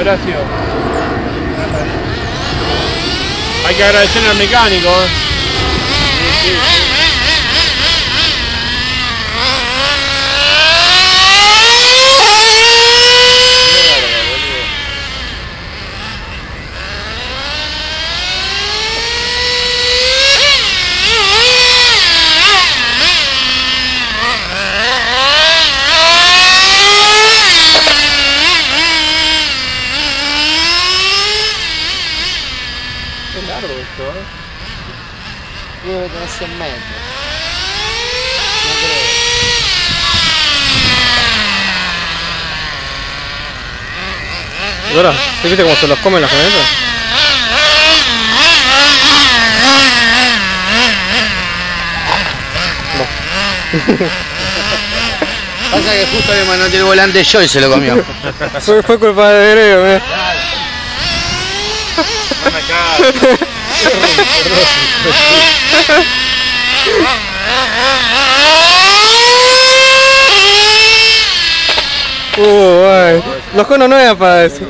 Horacio. Hay que agradecerle al mecánico. ¿eh? Largo esto, ¿eh? Debe tener 100 metros. No creo. ¿Y ahora? ¿Sí viste cómo se los comen las camionetas? Pasa que justo le mandó el volante yo y se lo comió. Fue, fue culpa de Grego, mira. Ay. Los conos no eran para eso.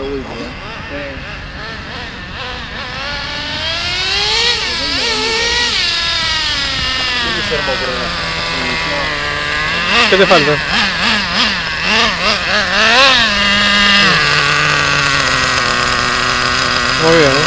¿Qué te falta? Muy bien, ¿eh?